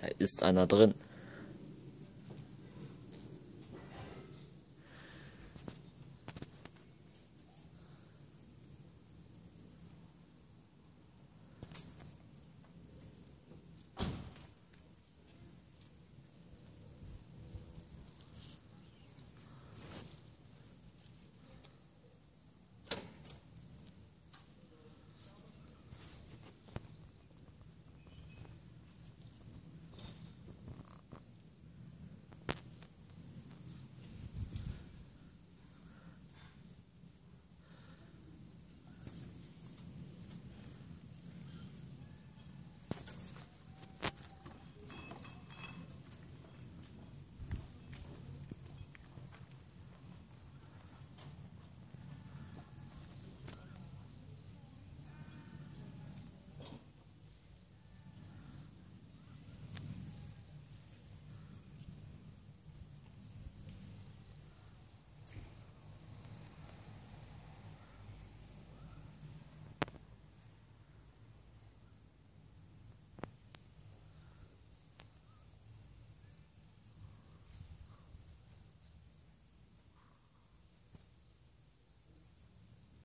Da ist einer drin.